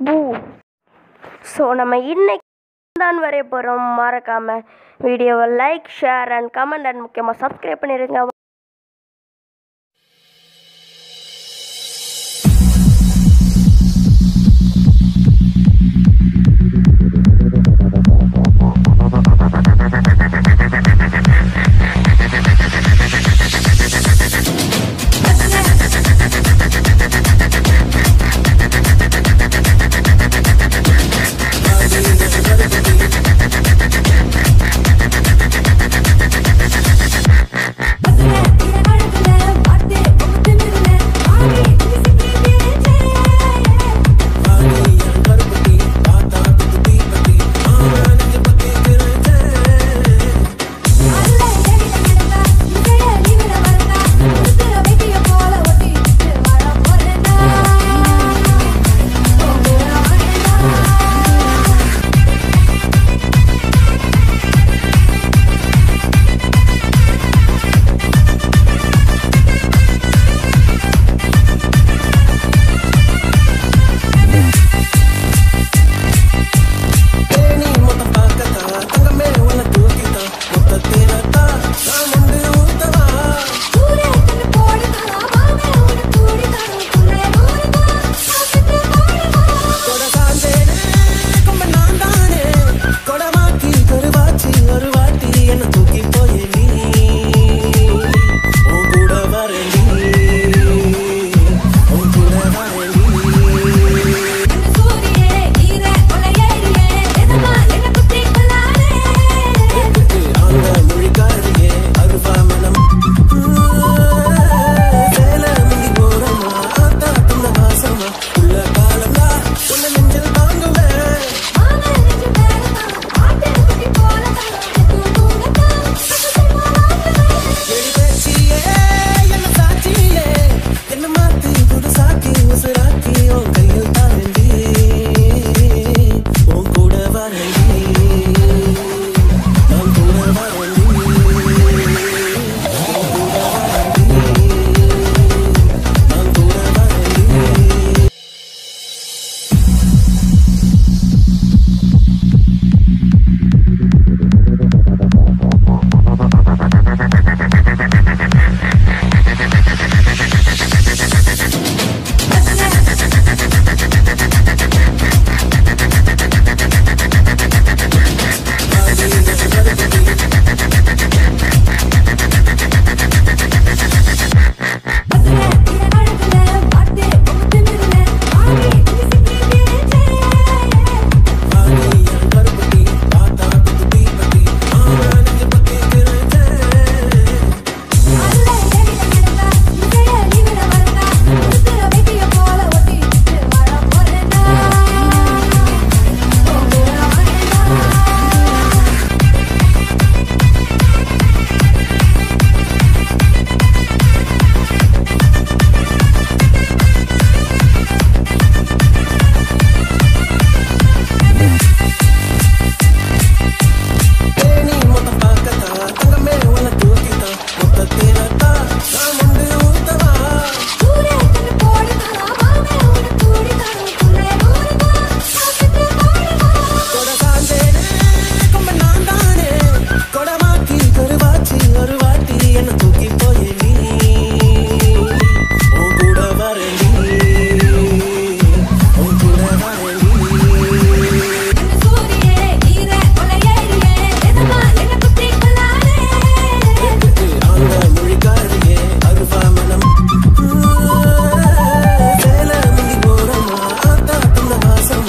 பூ. ஸோ நம்ம இன்னைக்கு தான் வரைய போகிறோம் மறக்காமல் வீடியோவை like share and comment and முக்கியமாக சப்ஸ்கிரைப் பண்ணிடுங்க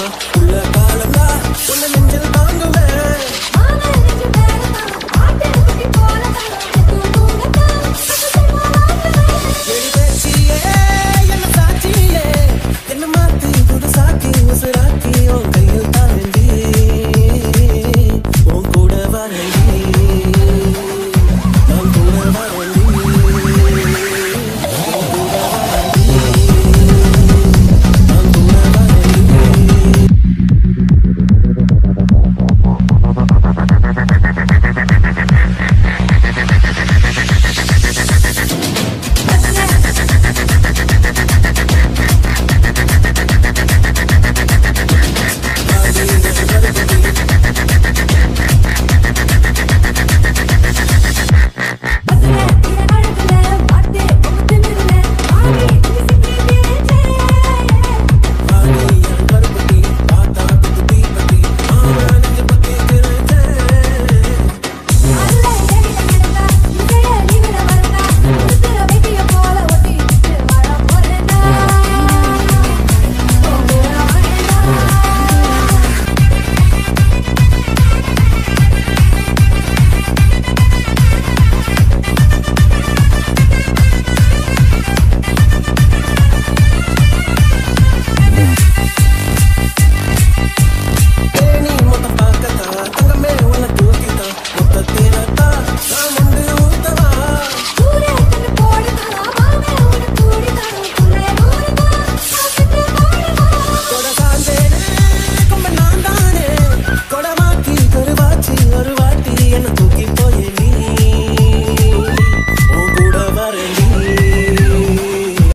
you.